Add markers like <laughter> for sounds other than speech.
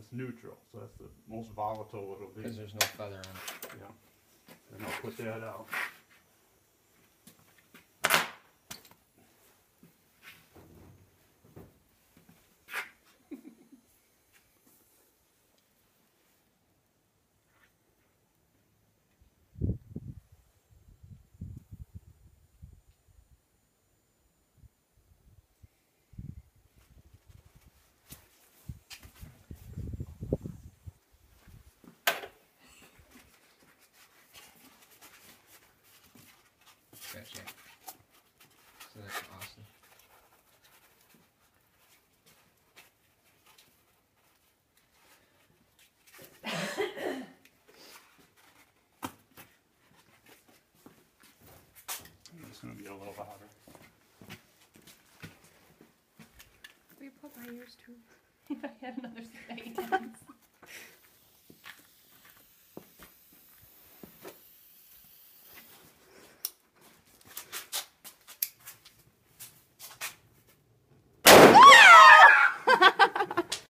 it's neutral, so that's the most volatile it'll be. Because there's no feather on it. Yeah, and I'll put that out. Gotcha. So that's awesome. <coughs> It's gonna be a little hotter. Will you put my ears too? If <laughs> I had another set of hands.